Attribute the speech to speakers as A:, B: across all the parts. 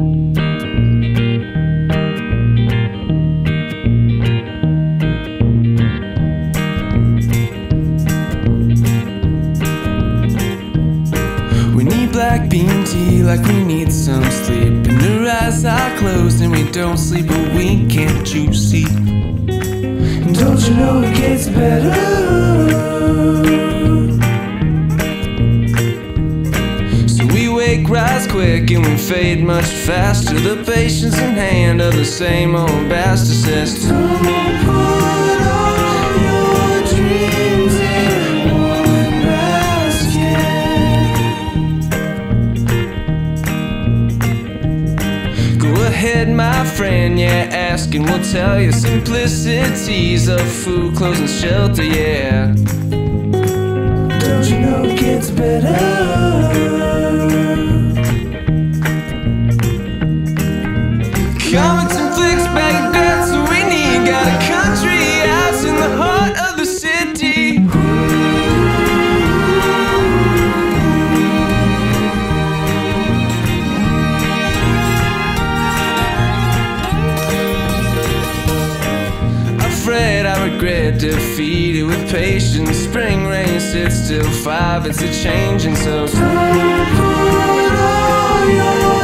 A: We need black bean tea like we need some sleep. And our eyes are closed and we don't sleep, but we can't you see? And don't you know it gets better? Wake, rise quick, and we fade much faster. The patience in hand of the same old bastard says, Don't put all your dreams in one basket. Go ahead, my friend, yeah, ask and we'll tell you simplicities of food, clothes, and shelter, yeah. Don't you know it gets better? Comics and flicks, bag that's what we need. Got a country house in the heart of the city. Afraid I regret defeated with patience. Spring rain sits still five, it's a changing so. Put all your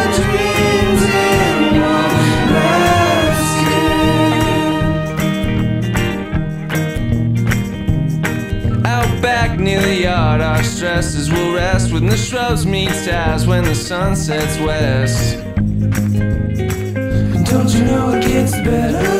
A: Near the yard, our stresses will rest when the shrubs meet stars when the sun sets west. And don't you know it gets better?